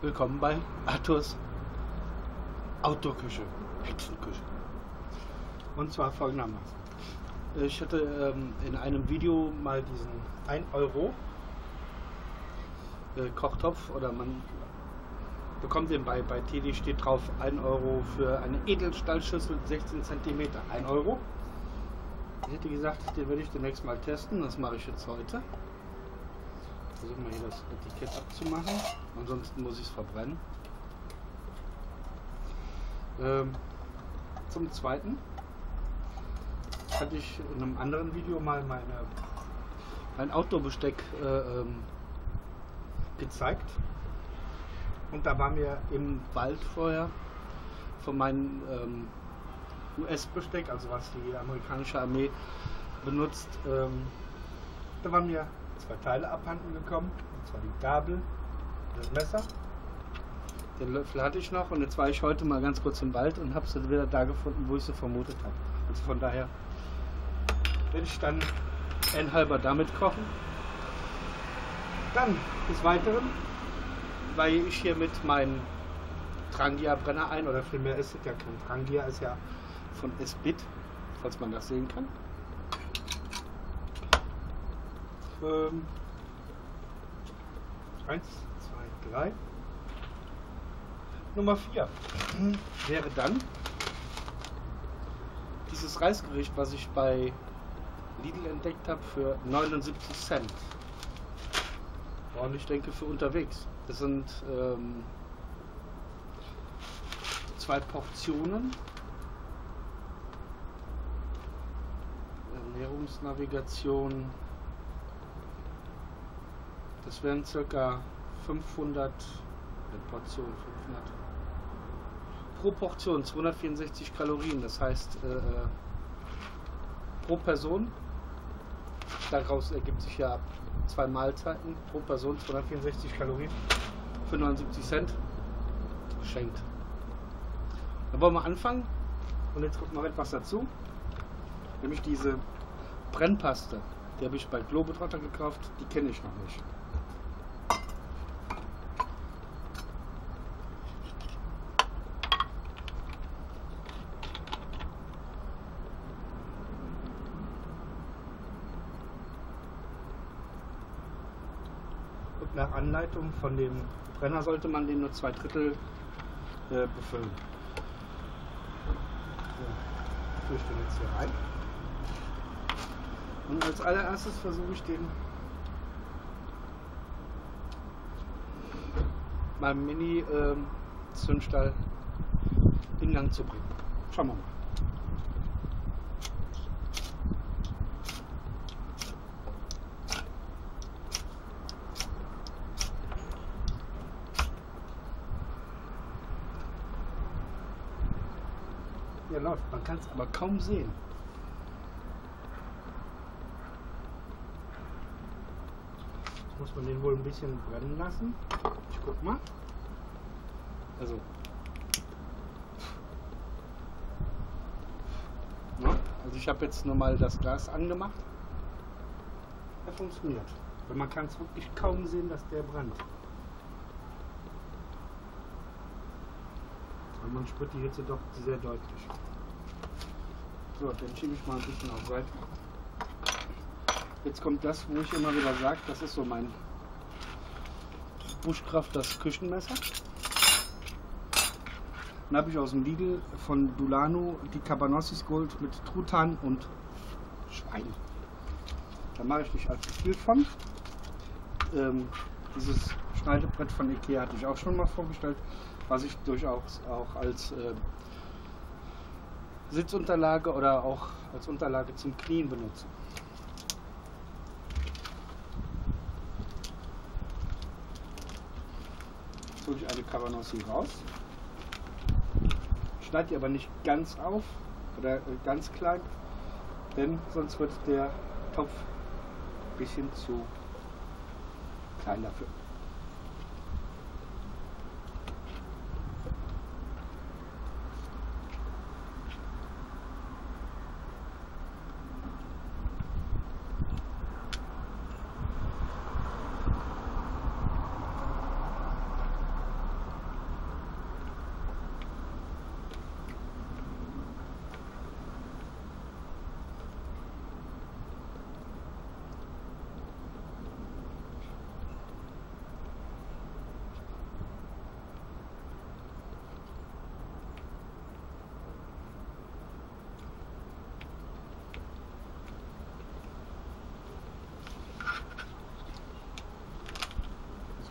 Willkommen bei Arthurs Outdoor-Küche, Hexenküche. Und zwar folgendermaßen. Ich hatte ähm, in einem Video mal diesen 1 Euro äh, Kochtopf oder man bekommt den bei, bei TD steht drauf 1 Euro für eine Edelstahlschüssel 16 cm 1 Euro. Ich hätte gesagt, den würde ich demnächst mal testen. Das mache ich jetzt heute. Versuchen wir hier das Etikett abzumachen. Ansonsten muss ich es verbrennen. Ähm, zum zweiten hatte ich in einem anderen Video mal meine, mein Outdoor-Besteck äh, ähm, gezeigt. Und da war mir im Wald vorher von meinem ähm, US-Besteck, also was die amerikanische Armee benutzt, ähm, da waren mir zwei Teile abhanden gekommen. Und zwar die Gabel das Messer. Den Löffel hatte ich noch und jetzt war ich heute mal ganz kurz im Wald und habe sie wieder da gefunden, wo ich sie vermutet habe. Also von daher werde ich dann ein halber damit kochen. Dann des Weiteren weihe ich hier mit meinem Trangia Brenner ein oder vielmehr ist es ja kein Trangia, ist ja von Esbit, falls man das sehen kann. Ähm, eins, zwei, drei. Nummer vier wäre dann dieses Reisgericht, was ich bei Lidl entdeckt habe für 79 Cent. Und ich denke für unterwegs. Das sind ähm, zwei Portionen. Ernährungsnavigation. Das wären circa 500 Portionen, 500 pro Portion 264 Kalorien. Das heißt äh, pro Person. Daraus ergibt sich ja zwei Mahlzeiten pro Person 264 Kalorien für 79 Cent. Geschenkt. Dann wollen wir anfangen und jetzt kommt noch etwas dazu, nämlich diese Brennpaste. Die habe ich bei Globetrotter gekauft, die kenne ich noch nicht. Anleitung von dem Brenner sollte man den nur zwei Drittel äh, befüllen. So, ich den jetzt hier rein. Und als allererstes versuche ich den meinem Mini-Zündstall in Gang zu bringen. Schauen wir mal. Man kann es aber kaum sehen. Jetzt muss man den wohl ein bisschen brennen lassen. Ich guck mal. Also. Ja, also ich habe jetzt nur mal das Glas angemacht. Er funktioniert. Und man kann es wirklich kaum sehen, dass der brennt. Man spürt die Hitze doch sehr deutlich. So, den schiebe ich mal ein bisschen auf Seite. Jetzt kommt das, wo ich immer wieder sage, das ist so mein Buschkraft, das Küchenmesser. Dann habe ich aus dem Lidl von Dulano die Cabanossis Gold mit Truthahn und Schwein. Da mache ich nicht allzu viel von. Ähm, dieses Schneidebrett von Ikea hatte ich auch schon mal vorgestellt, was ich durchaus auch als äh, Sitzunterlage oder auch als Unterlage zum Knien benutze. Jetzt hole ich eine Cabanossi raus. Schneide die aber nicht ganz auf oder äh, ganz klein, denn sonst wird der Topf ein bisschen zu klein dafür.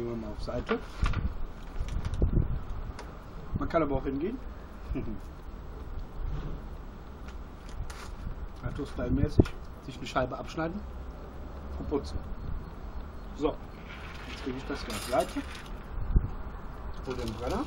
Legen wir mal auf Seite. Man kann aber auch hingehen. Auto-Style-mäßig sich eine Scheibe abschneiden und putzen. So, jetzt lege ich das hier auf Seite. Hol den Brenner.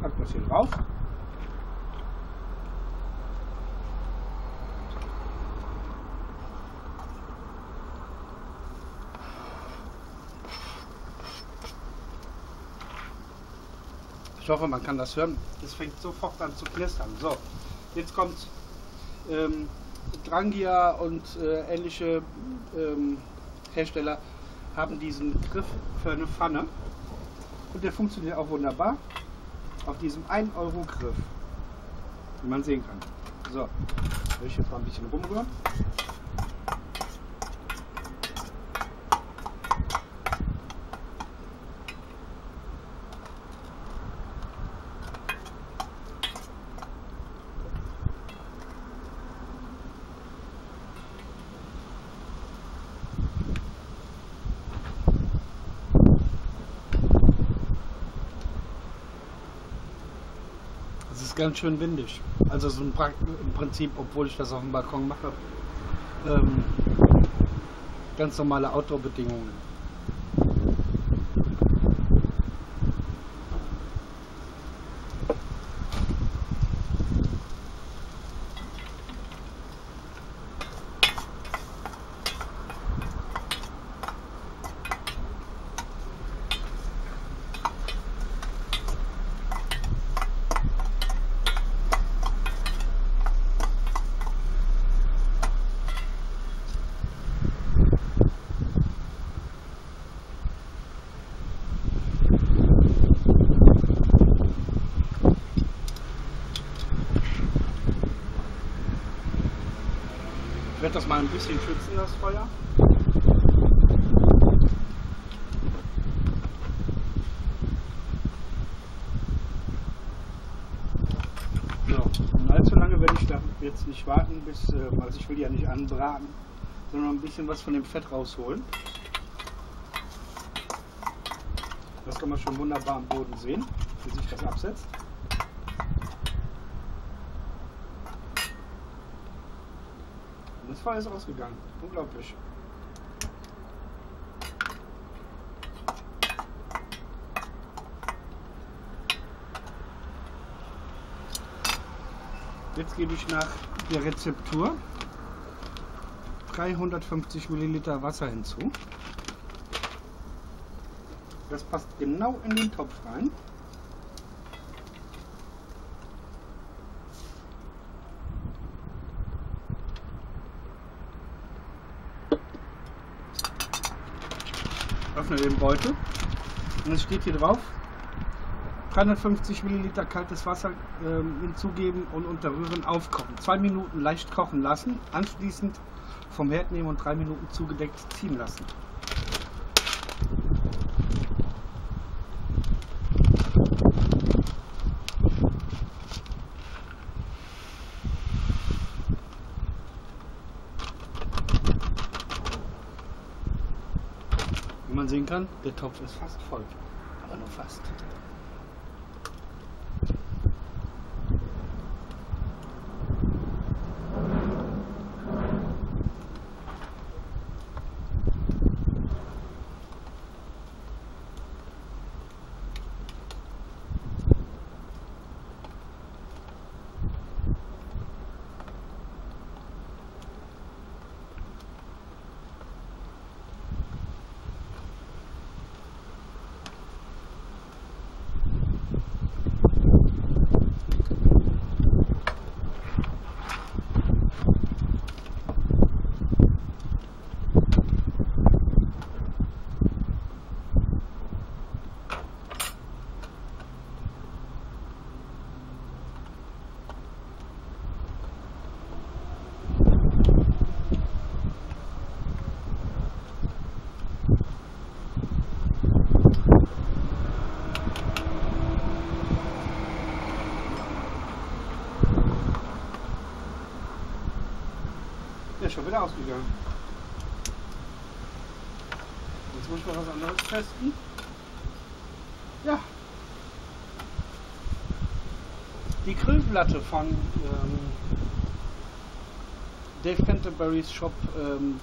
Pack das hier drauf. Ich hoffe, man kann das hören. Es fängt sofort an zu knistern. So, jetzt kommt ähm, Drangia und äh, ähnliche ähm, Hersteller haben diesen Griff für eine Pfanne und der funktioniert auch wunderbar auf diesem 1 Euro Griff, wie man sehen kann. So, ich jetzt mal ein bisschen rumrühren. Ist ganz schön windig. Also so im Prinzip, obwohl ich das auf dem Balkon mache, ähm, ganz normale Outdoor-Bedingungen. Werde das mal ein bisschen schützen, das Feuer. So, und allzu lange werde ich da jetzt nicht warten, bis, also ich will ja nicht anbraten, sondern ein bisschen was von dem Fett rausholen. Das kann man schon wunderbar am Boden sehen, wie sich das absetzt. Feuer ist ausgegangen. Unglaublich. Jetzt gebe ich nach der Rezeptur 350 Milliliter Wasser hinzu. Das passt genau in den Topf rein. Öffne den Beutel und es steht hier drauf 350 Milliliter kaltes Wasser ähm, hinzugeben und unter Rühren aufkochen. Zwei Minuten leicht kochen lassen, anschließend vom Herd nehmen und drei Minuten zugedeckt ziehen lassen. Kann, der Topf ist fast voll, aber nur fast. Wieder ausgegangen. muss noch was anderes testen. Ja. Die Grillplatte von ähm, Dave Canterbury's Shop, ähm,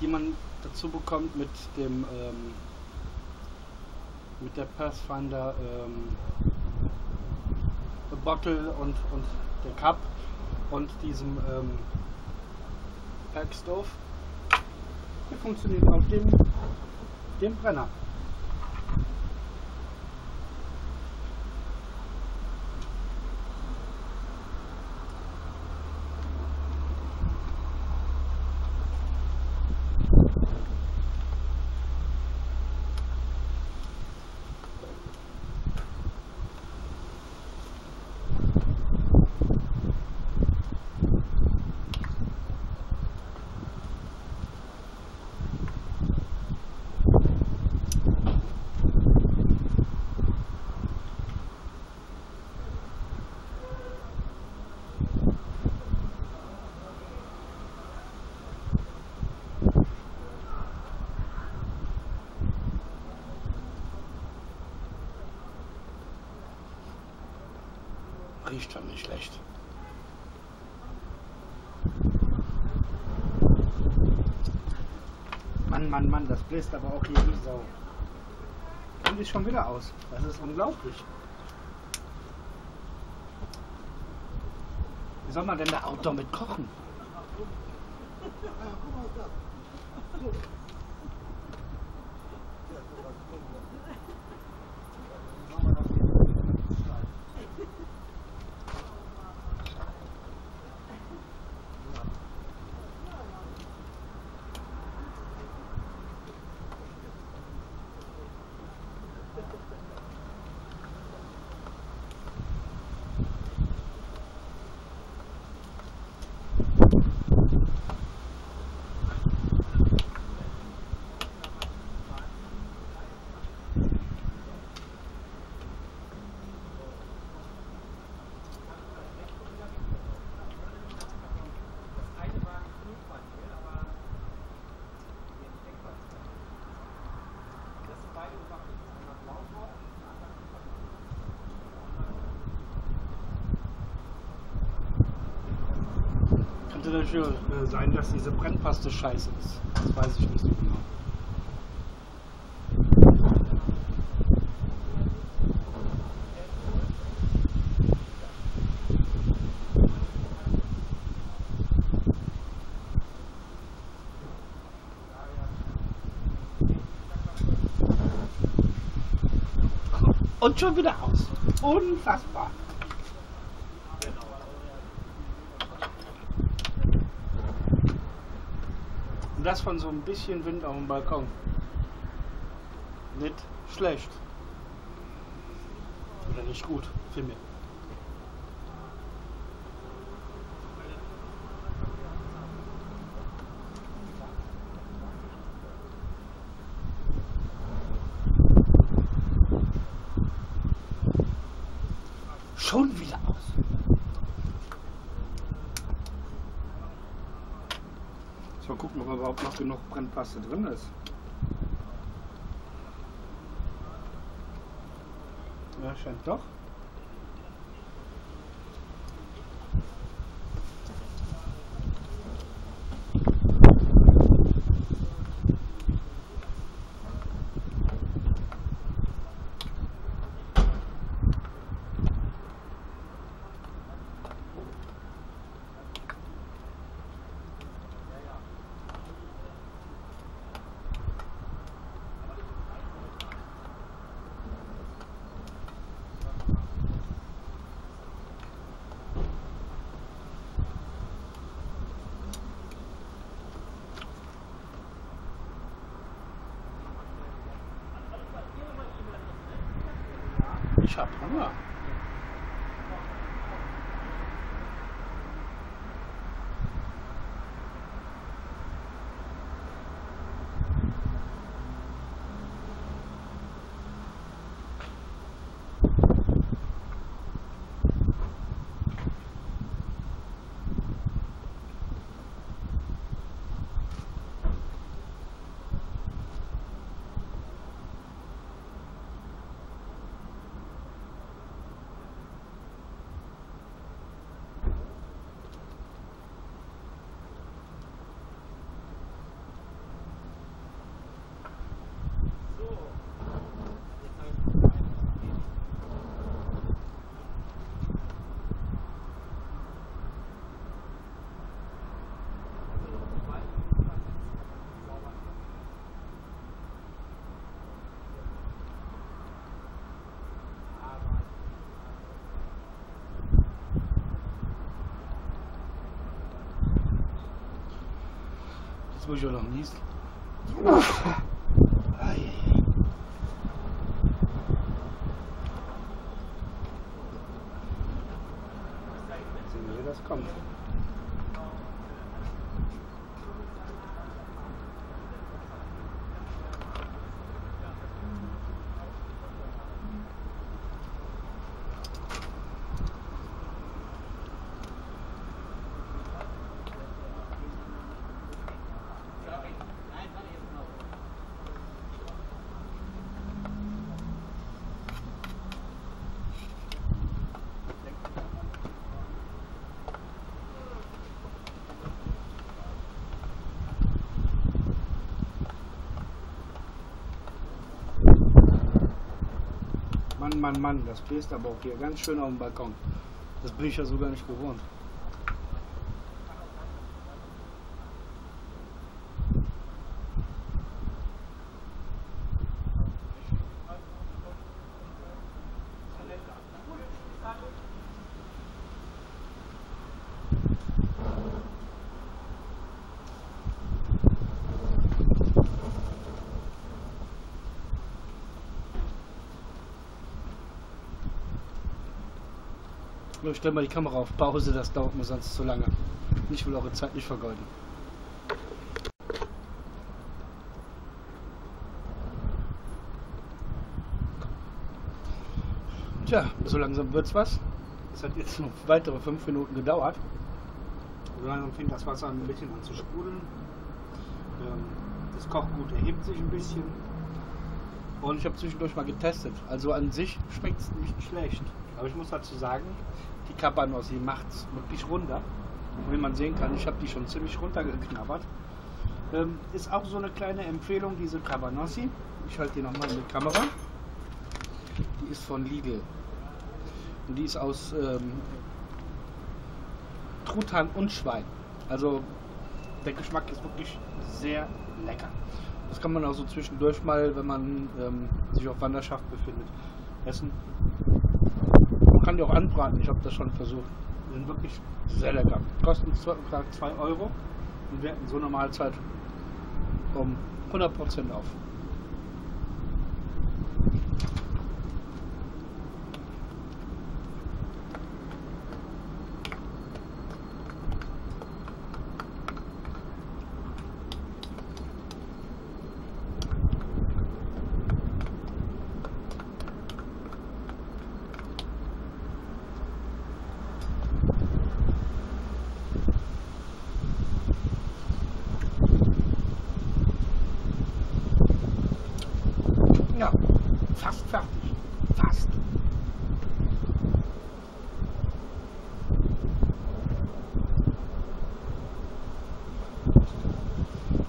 die man dazu bekommt mit dem ähm, mit der Pathfinder ähm, Bottle und, und der Cup und diesem Packstove. Der funktioniert auf dem, dem Brenner. Riecht schon nicht schlecht. Mann, Mann, Mann, das bläst aber auch hier wie Sau. Und ist schon wieder aus. Das ist unglaublich. Wie soll man denn da Outdoor mit kochen? Könnte dafür äh, sein, dass diese Brennpaste scheiße ist. Das weiß ich nicht so genau. Und schon wieder aus. Unfassbar. Das von so ein bisschen Wind auf dem Balkon. Nicht schlecht. Oder nicht gut, vielmehr. Schon wieder aus. Mal gucken, ob überhaupt noch genug Brennpaste drin ist. Ja, scheint doch. 咋不疼啊。Wo ich auch noch niest. Ei. Sehen wir, wie das kommt. Mann, Mann, Mann, das bläst aber auch hier ganz schön auf dem Balkon. Das bin ich ja sogar nicht gewohnt. Ich stelle mal die Kamera auf Pause, das dauert mir sonst zu lange. Ich will eure Zeit nicht vergeuden. Tja, so langsam wird's was. Es hat jetzt noch weitere fünf Minuten gedauert. So langsam fängt das Wasser ein bisschen an zu sprudeln. Ähm, Das Kochgut erhebt sich ein bisschen. Und ich habe zwischendurch mal getestet. Also an sich schmeckt es nicht schlecht. Aber ich muss dazu sagen, die Cabanossi macht es wirklich runter. Und wie man sehen kann, ich habe die schon ziemlich runtergeknabbert. Ähm, ist auch so eine kleine Empfehlung, diese Cabanossi. Ich halte die nochmal mit Kamera. Die ist von Lidl. Und die ist aus ähm, Truthahn und Schwein. Also der Geschmack ist wirklich sehr lecker. Das kann man auch so zwischendurch mal, wenn man ähm, sich auf Wanderschaft befindet, essen. Kann die auch anbraten, ich habe das schon versucht. Die sind wirklich sehr lecker. Kosten 2 Euro und werten so eine Mahlzeit um 100% auf. Ja, fast fertig. Fast.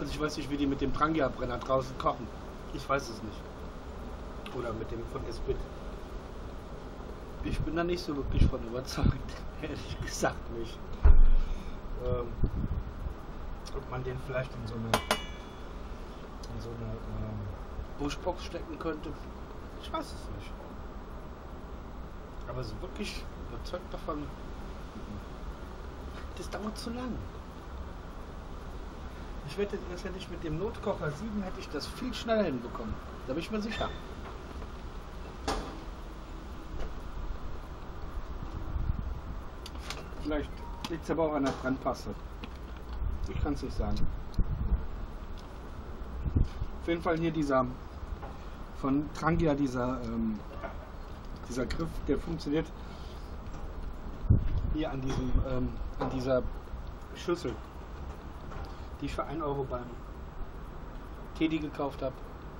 Also ich weiß nicht, wie die mit dem Trangia-Brenner draußen kochen. Ich weiß es nicht. Oder mit dem von Esbit. Ich bin da nicht so wirklich von überzeugt. Ehrlich gesagt nicht. Ähm, ob man den vielleicht in so eine in so eine ähm, Bushbox stecken könnte. Ich weiß es nicht. Aber so wirklich überzeugt davon. Das dauert zu lang. Ich wette, das hätte ich mit dem Notkocher 7 hätte ich das viel schneller hinbekommen. Da bin ich mir sicher. Vielleicht liegt es aber auch an der Brandpaste. Ich kann es nicht sagen. Auf jeden Fall hier dieser von Trangia, dieser, ähm, dieser Griff, der funktioniert hier an, diesem, ähm, an dieser Schüssel, die ich für 1 Euro beim Teddy gekauft habe.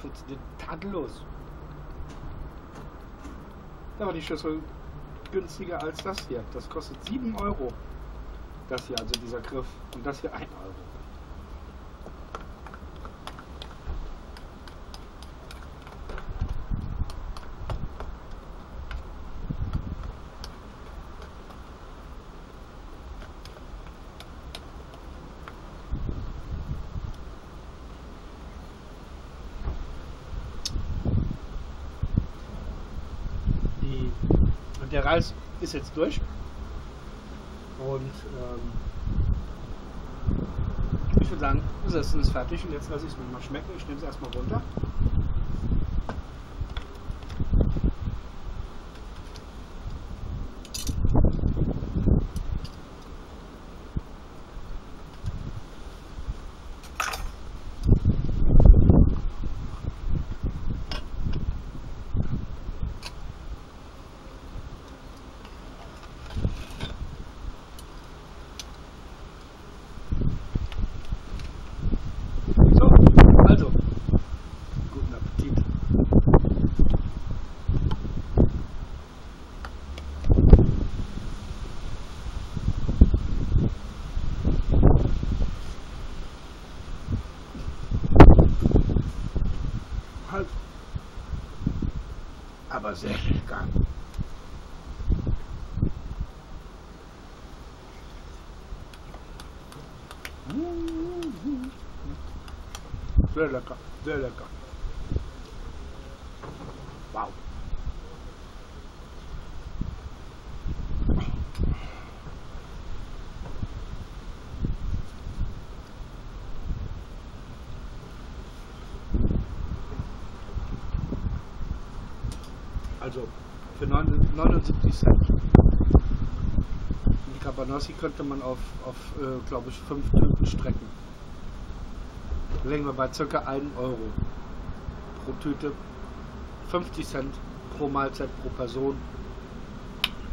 Funktioniert tadellos. Da war die Schüssel günstiger als das hier. Das kostet 7 Euro. Das hier, also dieser Griff. Und das hier 1 Euro. Die, und der Reis ist jetzt durch. Und ähm, ich würde sagen, das Essen ist fertig und jetzt lasse ich es mir mal schmecken. Ich nehme es erstmal runter. So, also, guten Appetit. Halt. Aber sehr lecker. Sehr lecker, sehr lecker. Wow. Also für 79 Cent. Die Cabanossi könnte man auf, auf äh, glaube ich, fünf Tüten strecken liegen wir bei ca. 1 Euro pro Tüte. 50 Cent pro Mahlzeit pro Person.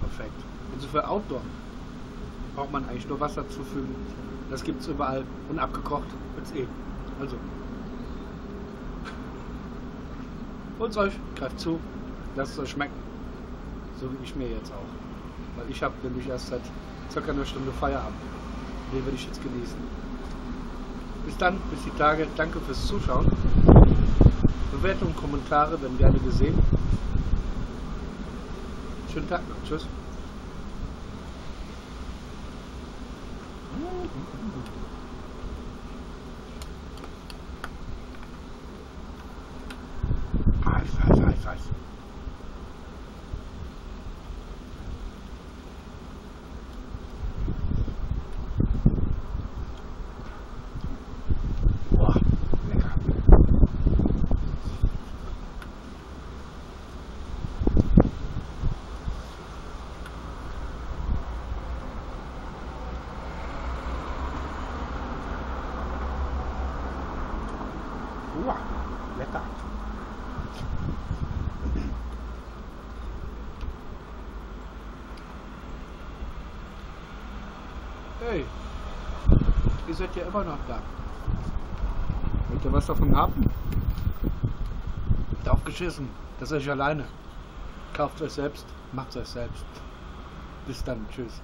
Perfekt. Und so für Outdoor braucht man eigentlich nur Wasser zufügen. Das gibt es überall. Und abgekocht wird's eh. Also. Holt's euch, greift zu, lasst es euch schmecken. So wie ich mir jetzt auch. Weil ich habe nämlich erst seit ca. einer Stunde Feierabend. Den werde ich jetzt genießen. Bis dann, bis die Tage. Danke fürs Zuschauen. Bewertungen, Kommentare werden gerne gesehen. Schönen Tag noch. Tschüss. Eis, ihr seid ja immer noch da. Wollt ihr was davon haben? Drauf geschissen. Das ist euch alleine. Kauft euch selbst, macht euch selbst. Bis dann. Tschüss.